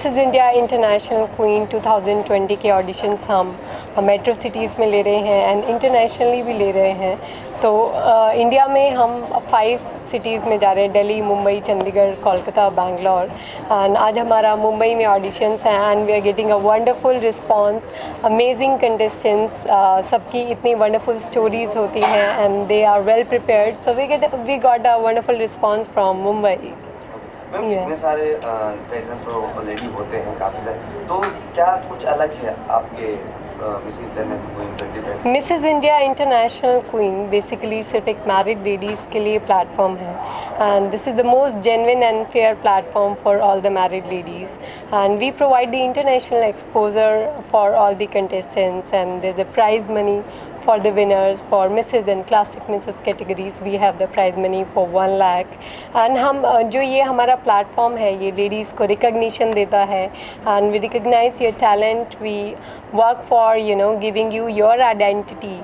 Mrs India international Queen 2020 के auditions हम metro cities में ले रहे हैं एंड इंटरनेशनली भी ले रहे हैं। तो इंडिया में हम फाइव सिटीज़ में जा रहे हैं दिल्ली मुंबई चंडीगढ़ कोलकाता बैंगलोर एंड आज हमारा मुंबई में ऑडिशंस हैं and we are getting a wonderful response amazing contestants सबकी इतनी वंडरफुल स्टोरीज होती हैं and they are well prepared so we get we got a wonderful response from Mumbai ma'am Yeah. इतने सारे पेशेंट्स ऑलरेडी होते हैं काफ़ी सारे। तो क्या कुछ अलग है आपके Miss International Queen twenty Mrs India International Queen basically सिर्फ़ एक मैरिड लेडीज़ के लिए प्लेटफॉर्म है। And this is the most genuine and fair platform for all the married ladies and we provide the international exposure for all the and there's a prize money for the winners, for Mrs. and Classic Mrs. categories, we have the prize money for one lakh and हम जो ये हमारा platform है, ये ladies को recognition देता है and we recognise your talent we work for you know giving you your identity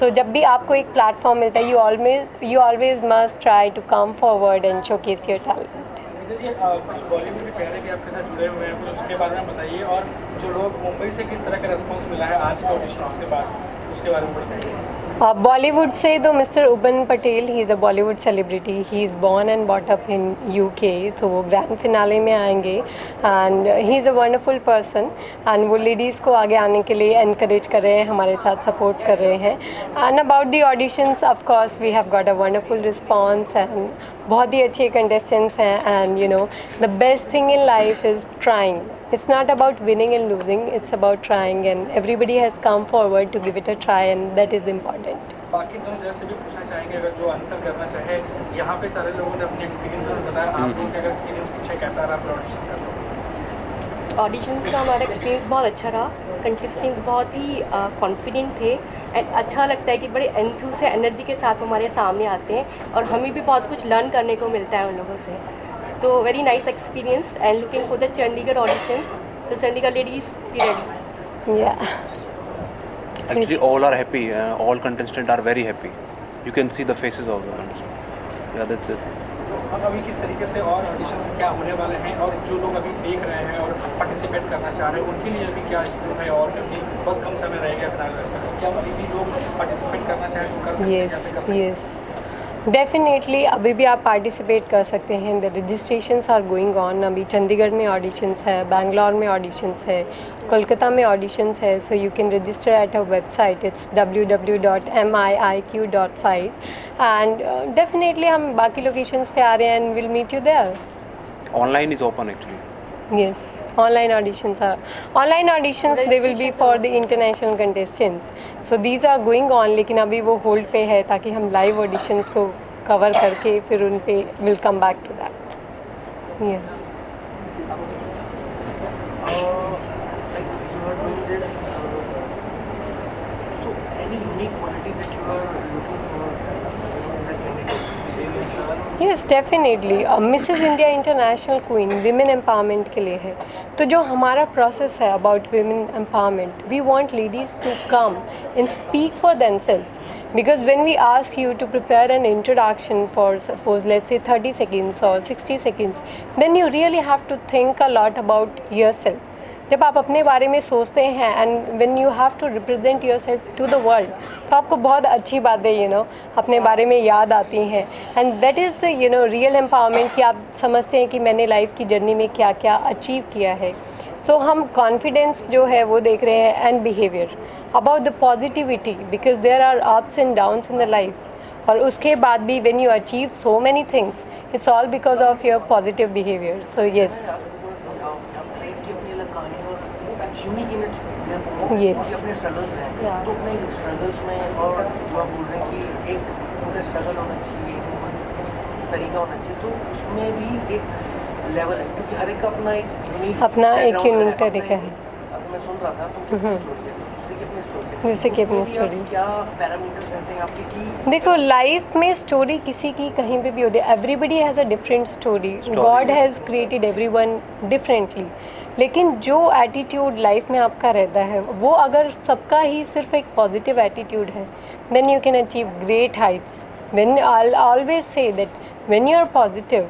so जब भी आपको एक प्लेटफॉर्म मिलता है you always you always must try to come forward and showcase your talent कुछ बॉलीवुड के चेहरे आपके साथ जुड़े हुए हैं कुछ उसके बारे में बताइए और जो लोग मुंबई से किस तरह का रिस्पांस मिला है आज के ऑडिशन के बाद उसके बारे में बॉलीवुड से तो mister उबन Patel he is a Bollywood celebrity he is born and brought up in UK तो वो ग्रैंड फिनाले में आएँगे। And he is a wonderful person and वो लेडीज़ को आगे आने के लिए इनक्रेज कर रहे हैं, हमारे साथ सपोर्ट कर रहे हैं। And about the auditions of course we have got a wonderful response and बहुत ही अच्छे कंटेस्टेंट्स हैं and you know the best thing in life is trying it's not about winning and losing it's about trying and everybody has come forward to give it a try and that is important. बाकी दोनों जगह भी पूछना चाहेंगे अगर जो answer करना चाहे यहाँ पे सारे लोगों ने अपने एक्सपीरियंसेस बताया आप लोगों के एक्सपीरियंस पूछे कैसा रहा आपका ऑडिशन का? ऑडिशंस का हमारा एक्सपीरियंस बहुत अच्छा रहा। कंटेस्टेंट्स बहुत ही कॉन्फिडेंट थे एंड अच्छा लगता है कि बड़े एंथू से एनर्जी के साथ हमारे सामने आते हैं और हमें भी बहुत कुछ लर्न करने को मिलता है उन लोगों से। तो very nice experience and looking for the Chandigarh auditions तो Chandigarh ladies be ready yeah Actually, all are happy. Uh, all contestants are very happy. You can see the faces of the contestants. Yeah, that's it. अब अभी किस तरीके से और auditions क्या होने वाले हैं और जो लोग अभी देख रहे हैं और पार्टिसिपेट करना चाह रहे हैं उनके लिए अभी क्या स्कोप है और क्योंकि बहुत कम समय रह गया फ़िलहाल क्या अभी भी लोग पार्टिसिपेट करना चाहें तो कर सकते हैं yes कर सकते हैं yes डेफिनेटली अभी भी आप पार्टिसिपेट कर सकते हैं। The registrations are going on अभी चंडीगढ़ में ऑडिशंस है बैंगलोर में ऑडिशंस है कोलकाता में ऑडिशंस है। So you can register at a website it's W W dot M I I Q dot site and definitely हम बाकी लोकेशंस पे आ रहे हैं and will meet you there Online is open actually. Yes, online auditions are online auditions. They will be for the international contestants. So these are going on. अभी वो hold पे है ताकि हम लाइव ऑडिशंस को कवर करके फिर उन पे will come back to that yeah like you are doing this, so any unique quality that you are looking for in the candidate? Yes definitely Mrs India International Queen women empowerment के लिए है। तो जो हमारा process है about women empowerment we want ladies to come and speak for themselves because when we ask you to prepare an introduction for suppose let's say thirty seconds और sixty seconds then you really have to think a lot about yourself जब आप अपने बारे में सोचते हैं and when you have to represent yourself to the world तो आपको बहुत अच्छी बातें यू नो अपने बारे में याद आती हैं. And that is the you know real empowerment कि आप समझते हैं कि मैंने लाइफ की जर्नी में क्या क्या अचीव किया है. तो हम कॉन्फिडेंस जो है वो देख रहे हैं and behaviour about the positivity because there are ups and downs in the life और उसके बाद भी when you achieve so many things it's all because of your positive behaviour so yes Prem की अपनी अलग कहानी और यूनिक अपने स्ट्रगल्स हैं। तो अपने स्ट्रगल्स में और जो आप बोल रहे हैं कि एक पूरा स्ट्रगल होना चाहिए तरीका होना चाहिए तो उसमें भी एक लेवल है। क्योंकि हर एक का अपना एक यूनिक अपना एक unique तरीका है। मैं सुन रहा था तो हम्म। स्टोरी है की अपनी स्टोरी देखो लाइफ में स्टोरी किसी की कहीं पे भी होती है। Everybody has a different story God has created every one differently लेकिन जो एटीट्यूड लाइफ में आपका रहता है वो अगर सबका ही सिर्फ़ एक पॉजिटिव एटीट्यूड है then you can achieve great heights when I'll always say that when you're positive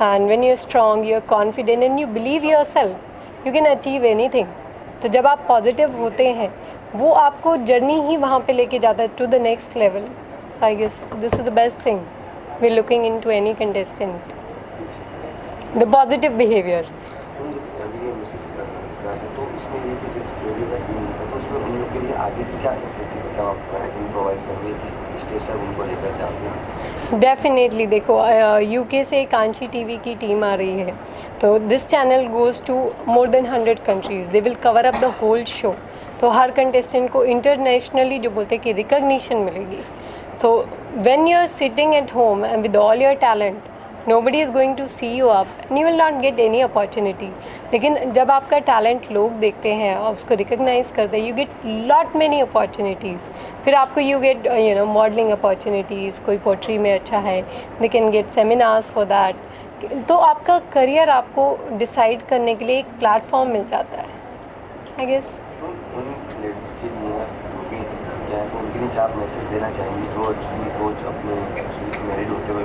and when you're strong you're confident and you believe yourself you can achieve anything तो जब आप पॉजिटिव होते हैं वो आपको journey ही वहाँ पे लेके जाता है to the next level I guess this is the best thing we looking into any contestant the positive behaviour जिस अभी ये कि डेफिनेटली देखो से कांची टीवी की टीम आ रही है। तो this channel goes to more than hundred countries they will cover up the whole show तो हर कंटेस्टेंट को इंटरनेशनली जो बोलते हैं कि रिकग्निशन मिलेगी। तो when you are sitting at home and with all your talent nobody is going to see you up and you will not get any opportunity लेकिन जब आपका टैलेंट लोग देखते हैं और उसको रिकग्नाइज करते हैं you get lot many opportunities फिर आपको you get you know modelling opportunities कोई पोट्री में अच्छा है they can get seminars for that तो आपका करियर आपको डिसाइड करने के लिए एक प्लेटफॉर्म मिल जाता है आई गेस तो उन लेडीज़ के लिए जो है तो उनके लिए क्या आप मैसेज देना चाहेंगे? जो एक्चुअली रोज अपने मैरिड होते हुए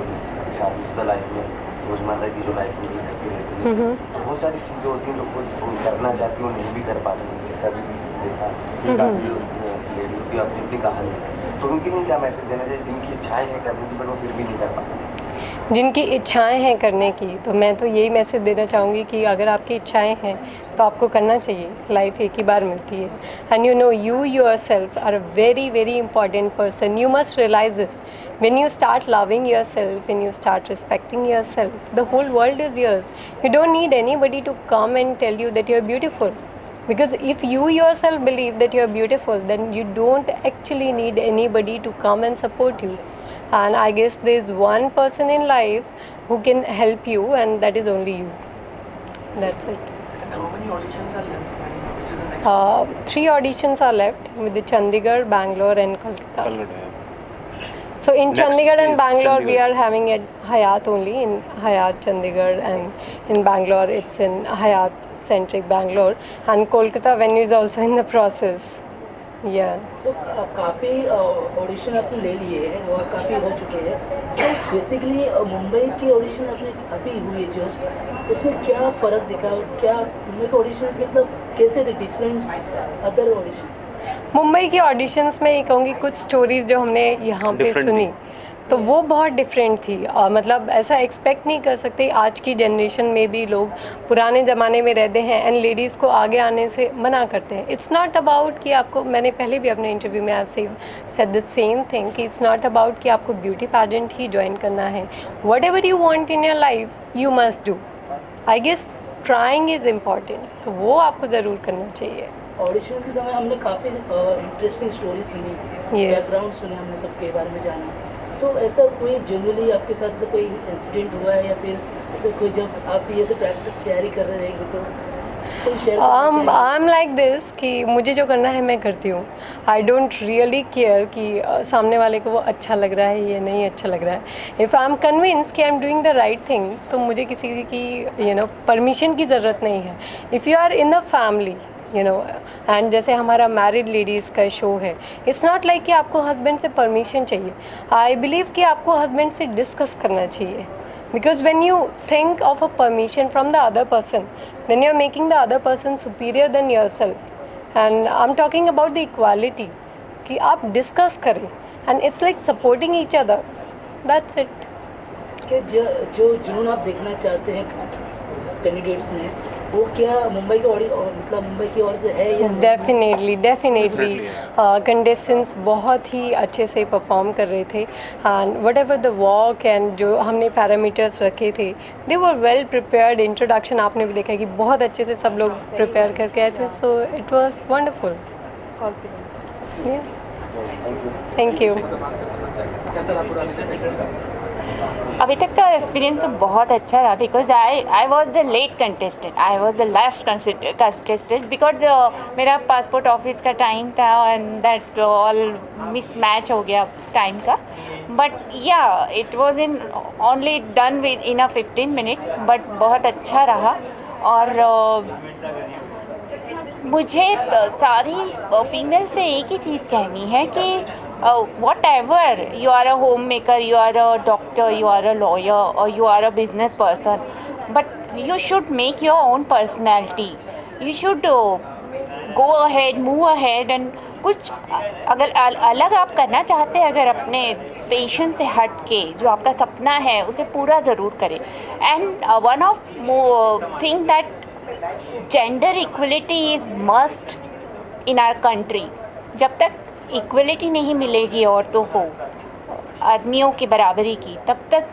शादीशुदा लाइफ में रोज़मर्रा की जो लाइफ में भी करती रहती है। तो बहुत सारी चीज़ें होती हैं जो खुद करना चाहती हूँ वो नहीं भी कर पाती हैं जैसे अभी देखा। कि काफ़ी लेडीज़ भी अपनी अपनी कहानी तो उनके लिए क्या मैसेज देना चाहिए? जिनकी इच्छाएँ हैं करने की बट वो फिर भी नहीं कर पाते। जिनकी इच्छाएँ हैं करने की तो मैं तो यही मैसेज देना चाहूँगी कि अगर आपकी इच्छाएँ हैं तो आपको करना चाहिए। लाइफ एक ही बार मिलती है। And you know you yourself are a very very important person you must realise this when you start loving yourself when you start respecting yourself the whole world is yours you don't need anybody to come and tell you that you are beautiful because if you yourself believe that you are beautiful then you don't actually need anybody to come and support you and i guess there's one person in life who can help you and that is only you that's it how many auditions are left? Which is the next? uh, three auditions are left with the chandigarh bangalore and kolkata Kolkata, yeah. So in Next Chandigarh and is Bangalore, we are having a Hayat only in Hayat Chandigarh, and in Bangalore it's in Hayat centric Bangalore, and Kolkata venue is also in the process. Yeah. So काफ़ी audition आपने ले लिए हैं और काफ़ी हो चुके हैं। सो बेसिकली मुंबई की ऑडिशन आपने अभी हुई है जस्ट उसमें क्या फ़र्क दिखा? क्या मुंबई के ऑडिशन मतलब कैसे थे? डिफरेंट अदर ऑडिशन मुंबई की ऑडिशंस में ये कहूँगी कुछ स्टोरीज जो हमने यहाँ पे सुनी। थी। तो वो बहुत डिफरेंट थी। और मतलब ऐसा एक्सपेक्ट नहीं कर सकते आज की जनरेशन में भी लोग पुराने ज़माने में रहते हैं एंड लेडीज़ को आगे आने से मना करते हैं। इट्स नॉट अबाउट कि आपको मैंने पहले भी अपने इंटरव्यू में आपसे सेड द सेम थिंग कि इट्स नॉट अबाउट कि आपको ब्यूटी पैजेंट ही ज्वाइन करना है। Whatever you want in your life you must do I guess trying is important तो वो आपको ज़रूर करना चाहिए। ऑडिशन के समय हमने काफ़ी इंटरेस्टिंग स्टोरी सुनी। बैकग्राउंड सुने हमने सबके बारे में जाना। सो ऐसा कोई जनरली आपके साथ ऐसा कोई इंसिडेंट हुआ है या फिर ऐसा कोई जब आप ये से प्रैक्टिस तैयारी कर रहे रहेंगे तो आई एम लाइक दिस कि मुझे जो करना है मैं करती हूँ। आई डोंट रियली केयर कि uh, सामने वाले को वो अच्छा लग रहा है या नहीं अच्छा लग रहा है। इफ़ आई एम कन्विंस कि I am doing the right thing तो मुझे किसी की यू नो परमिशन की ज़रूरत नहीं है। If you are in the family you know and जैसे हमारा मैरिड लेडीज़ का शो है इट्स नॉट लाइक कि आपको हस्बैंड से परमिशन चाहिए। आई बिलीव कि आपको हस्बैंड से डिस्कस करना चाहिए। Because when you think of a permission from the other person then you are making the other person superior than yourself and I am talking about the equality कि आप discuss करें। And it's like supporting each other that's it जो जुनून आप देखना चाहते हैं candidates में वो क्या मुंबई की मतलब मुंबई की ओर से है? डेफिनेटली डेफिनेटली Definitely, कंटेस्टेंट्स बहुत ही अच्छे से परफॉर्म कर रहे थे. And whatever the walk and जो हमने पैरामीटर्स रखे थे they were well prepared introduction आपने भी देखा कि बहुत अच्छे से सब लोग प्रिपेयर करके आए थे. So it was wonderful thank you अभी तक का एक्सपीरियंस तो बहुत अच्छा रहा because I I was the late contestant I was the last contestant because मेरा पासपोर्ट ऑफ़िस का टाइम था and that all mismatch हो गया टाइम का. But yeah it was in only done within a fifteen minutes but बहुत अच्छा रहा. और uh, मुझे सारी फीमेल से एक ही चीज़ कहनी है कि whatever you are a homemaker you are a doctor you are a lawyer और you are a business person but you should make your own personality you should go ahead move ahead and कुछ अगर अल, अलग आप करना चाहते हैं अगर अपने पेशेंट से हट के जो आपका सपना है उसे पूरा ज़रूर करें. And one of thing that gender equality is must in our country जब तक इक्वलिटी नहीं मिलेगी औरतों को, आदमियों की बराबरी की, तब तक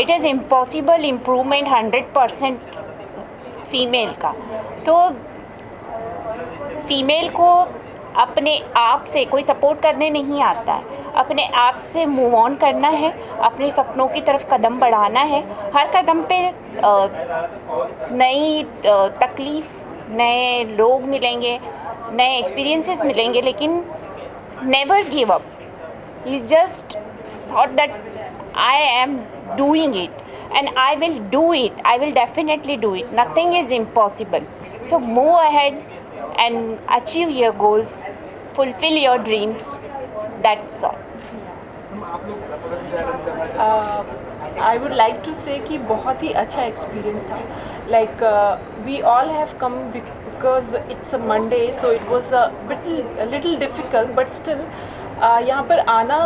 it is impossible improvement hundred percent female का। तो फीमेल को अपने आप से कोई सपोर्ट करने नहीं आता है। अपने आप से मूव ऑन करना है, अपने सपनों की तरफ़ कदम बढ़ाना है। हर कदम पे नई तकलीफ़, नए लोग मिलेंगे नए एक्सपीरियंसेस मिलेंगे, लेकिन never give up you just thought that I am doing it and I will do it I will definitely do it nothing is impossible so move ahead and achieve your goals fulfil your dreams that's all I would like to say बहुत ही अच्छा experience था. Like we all have come because it's a Monday so it was a little difficult but still यहाँ पर आना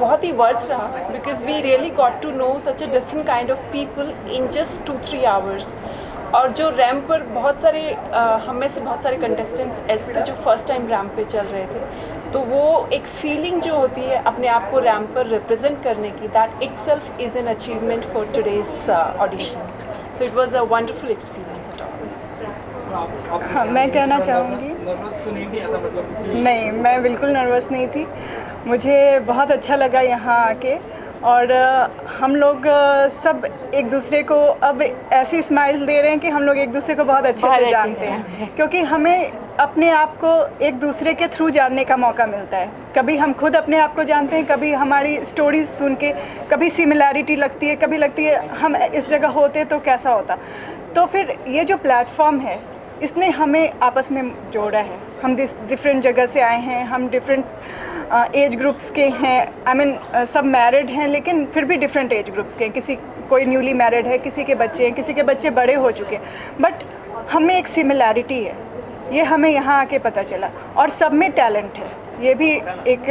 बहुत ही worth रहा because we really got to know such a different kind of people in just two three hours और जो ramp पर बहुत सारे uh, हम में से बहुत सारे कंटेस्टेंट्स ऐसे थे जो फ़र्स्ट टाइम रैम्प पे चल रहे थे। तो वो एक फीलिंग जो होती है अपने आप को रैम्प पर रिप्रेजेंट करने की that itself is an achievement for today's audition so it was a wonderful experience हाँ मैं कहना चाहूँगी। तो मतलब नहीं मैं बिल्कुल नर्वस नहीं थी। मुझे बहुत अच्छा लगा यहाँ आके और हम लोग सब एक दूसरे को अब ऐसी स्माइल दे रहे हैं कि हम लोग एक दूसरे को बहुत अच्छे बहुत से जानते हैं। क्योंकि हमें अपने आप को एक दूसरे के थ्रू जानने का मौका मिलता है। कभी हम खुद अपने आप को जानते हैं कभी हमारी स्टोरीज सुन के कभी सिमिलैरिटी लगती है कभी लगती है हम इस जगह होते तो कैसा होता? तो फिर ये जो प्लेटफॉर्म है इसने हमें आपस में जोड़ा है। हम डिफरेंट जगह से आए हैं हम डिफरेंट एज ग्रुप्स के हैं। आई I मीन mean, सब मैरिड हैं लेकिन फिर भी डिफरेंट एज ग्रुप्स के हैं। किसी कोई न्यूली मैरिड है किसी के बच्चे हैं किसी के बच्चे बड़े हो चुके हैं। बट हमें एक सिमिलैरिटी है। ये हमें यहाँ आके पता चला। और सब में टैलेंट है। ये भी एक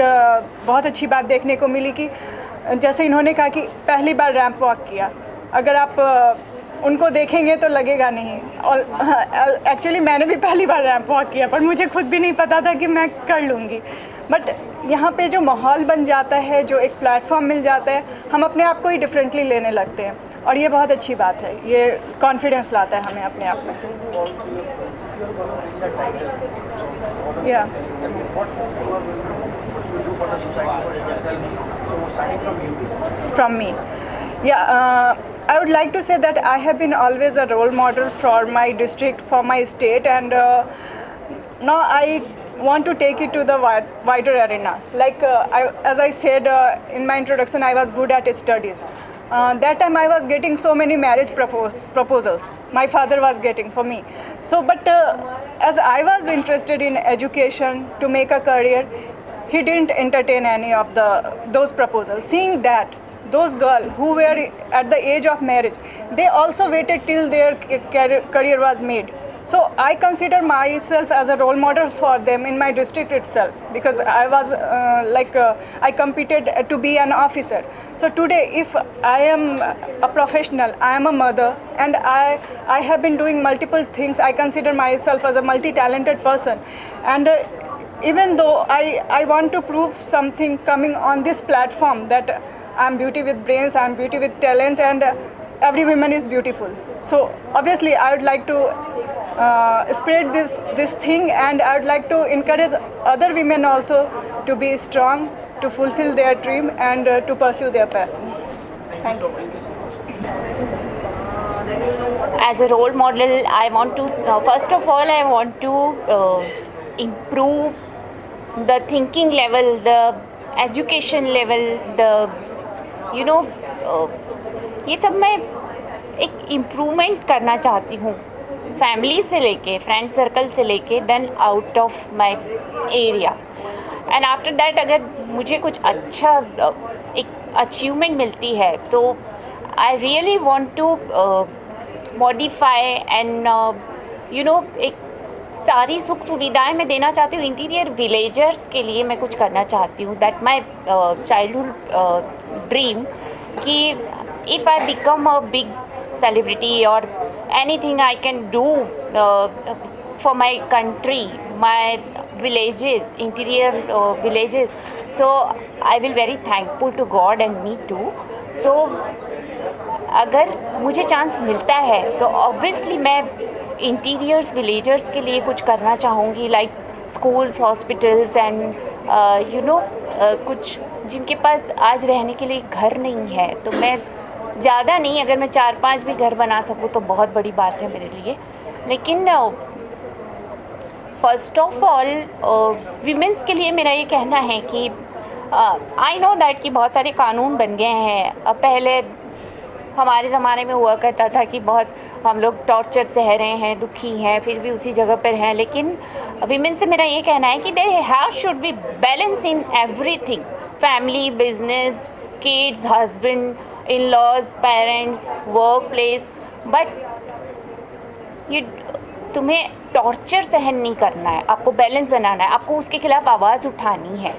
बहुत अच्छी बात देखने को मिली कि जैसे इन्होंने कहा कि पहली बार रैंप वॉक किया। अगर आप उनको देखेंगे तो लगेगा नहीं। और एक्चुअली मैंने भी पहली बार रैंप वॉक किया पर मुझे खुद भी नहीं पता था कि मैं कर लूँगी। बट यहाँ पे जो माहौल बन जाता है जो एक प्लेटफॉर्म मिल जाता है हम अपने आप को ही डिफरेंटली लेने लगते हैं। और ये बहुत अच्छी बात है। ये कॉन्फिडेंस लाता है हमें अपने आप में। या me. Yeah, uh, I would like to say that I have been always a role model for my district, for my state, and uh, now I want to take it to the wider arena. Like uh, I, as I said uh, in my introduction, I was good at studies. Uh, that time I was getting so many marriage propose- proposals. My father was getting for me. So, but uh, as I was interested in education to make a career, he didn't entertain any of the those proposals. Seeing that those girls who were at the age of marriage, they also waited till their career was made. So I consider myself as a role model for them in my district itself because I was uh, like uh, I competed to be an officer. So today, if I am a professional, I am a mother, and I I have been doing multiple things. I consider myself as a multi-talented person, and. Uh, even though I, I want to prove something coming on this platform that I'm beauty with brains, I'm beauty with talent, and every woman is beautiful. So obviously, I would like to uh, spread this this thing, and I would like to encourage other women also to be strong, to fulfill their dream, and uh, to pursue their passion. Thank you. as a role model i want to uh, first of all i want to uh, improve the thinking level the education level the you know uh, ये सब मैं एक improvement करना चाहती हूँ family से लेके friend circle से लेके then out of my area and after that अगर मुझे कुछ अच्छा uh, एक अचीवमेंट मिलती है तो I really want to modify uh, you know एक सारी सुख सुविधाएँ मैं देना चाहती हूँ इंटीरियर विलेजर्स के लिए मैं कुछ करना चाहती हूँ दैट माई चाइल्डहुड ड्रीम कि if I become a big celebrity और anything I can do my country, my villages, interior uh, villages. So I will very thankful to God and me too. So अगर मुझे chance मिलता है तो obviously मैं interiors villagers के लिए कुछ करना चाहूँगी like schools hospitals and you know कुछ जिनके पास आज रहने के लिए घर नहीं है। तो मैं ज़्यादा नहीं, अगर मैं चार पाँच भी घर बना सकूँ तो बहुत बड़ी बात है मेरे लिए। लेकिन फ़र्स्ट ऑफ़ ऑल वीमेंस के लिए मेरा ये कहना है कि आई नो दैट कि बहुत सारे कानून बन गए हैं। पहले हमारे ज़माने में हुआ करता था कि बहुत हम लोग टॉर्चर सह रहे हैं, दुखी हैं, फिर भी उसी जगह पर हैं। लेकिन वीमेन से मेरा ये कहना है कि they have should be balance in everything family business kids husband in laws parents work place but ये तुम्हें टॉर्चर सहन नहीं करना है। आपको बैलेंस बनाना है। आपको उसके खिलाफ आवाज़ उठानी है।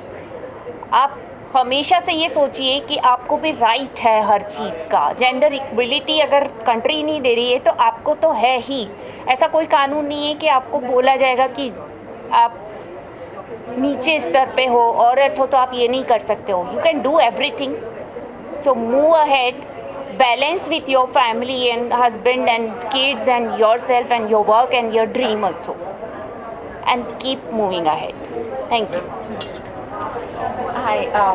आप हमेशा से ये सोचिए कि आपको भी राइट है हर चीज़ का। जेंडर इक्वलिटी अगर कंट्री नहीं दे रही है तो आपको तो है ही। ऐसा कोई कानून नहीं है कि आपको बोला जाएगा कि आप नीचे स्तर पे हो, औरत हो तो आप ये नहीं कर सकते हो। You can do everything so move ahead balance with your family and husband and kids and yourself and your work and your dream also. And keep moving ahead. Thank you. Hi uh,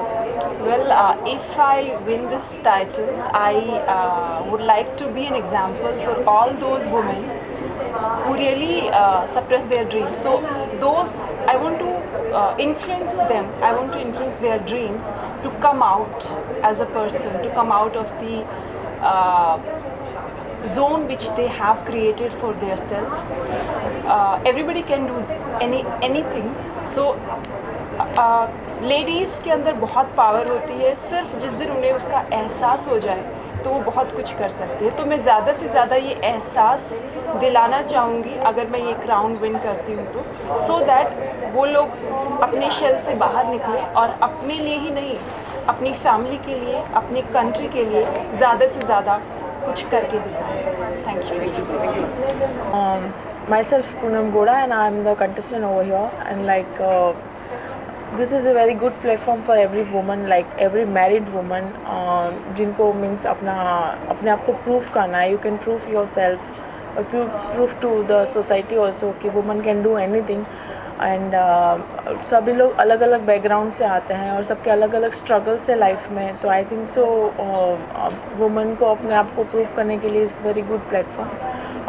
well uh, if i win this title i uh, would like to be an example for all those women who really uh, suppress their dreams so those i want to uh, influence them i want to influence their dreams to come out as a person to come out of the uh, zone which they have created for themselves. Everybody can do any anything. So ladies के अंदर बहुत power होती है। सिर्फ़ जिस दिन उन्हें उसका एहसास हो जाए तो वो बहुत कुछ कर सकते हैं। तो मैं ज़्यादा से ज़्यादा ये एहसास दिलाना चाहूँगी अगर मैं ये क्राउन विन करती हूँ तो। सो so दैट वो लोग अपने शेल से बाहर निकले और अपने लिए ही नहीं अपनी फैमिली के लिए अपनी कंट्री के लिए ज़्यादा से ज़्यादा कुछ करके दिखाएँ। Thank you Poonam Goda and I'm the contestant over here. And like uh, this is is very very good platform for every woman like every married woman जिनको मीन्स अपना, अपने आप को प्रूफ करना है। You can prove yourself or prove to the society also कि woman can do anything and सभी लोग अलग अलग बैकग्राउंड से आते हैं और सबके अलग अलग स्ट्रगल्स है लाइफ में। तो आई थिंक सो वुमेन को अपने आप को प्रूव करने के लिए इज़ वेरी गुड प्लेटफॉर्म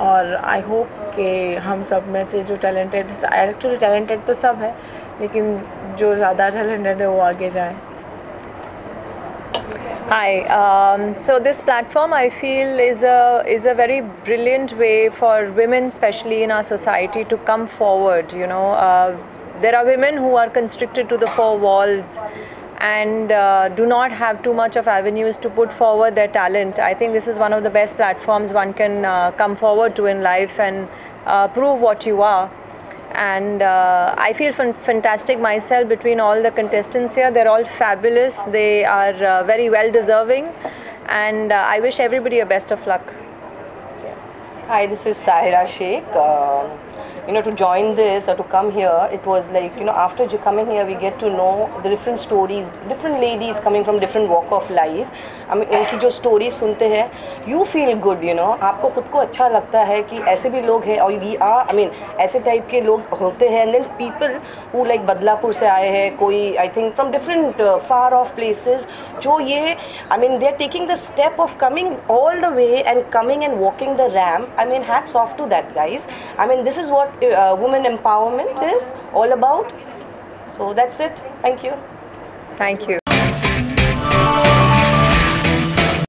और आई होप कि हम सब में से जो टैलेंटेड एक्चुअली टैलेंटेड तो सब है, लेकिन जो ज़्यादा टैलेंटेड है वो आगे जाए Hi. Um, so this platform, I feel, is a is a very brilliant way for women, especially in our society, to come forward. You know, uh, there are women who are constricted to the four walls and uh, do not have too much of avenues to put forward their talent. I think this is one of the best platforms one can uh, come forward to in life and uh, prove what you are and uh, I feel fantastic myself between all the contestants here. They're all fabulous. They are uh, very well deserving, and uh, I wish everybody a best of luck. Yes. Hi, this is Sahira Sheikh. Um, you know, to join this or to come here, it was like, you know, after coming here, we get to know the different stories, different ladies coming from different walk of life. I mean, उनकी जो story सुनते हैं you feel good you know आपको खुद को अच्छा लगता है कि ऐसे भी लोग हैं और वी आर आई मीन ऐसे टाइप के लोग होते हैं. And then people who like Badlapur से आए हैं कोई I think from different far of places जो ये I mean they are taking the step of coming all the way and coming and walking the ramp I mean hats off to that guys I mean this is what uh, women empowerment is all about. So that's it. Thank you. Thank you.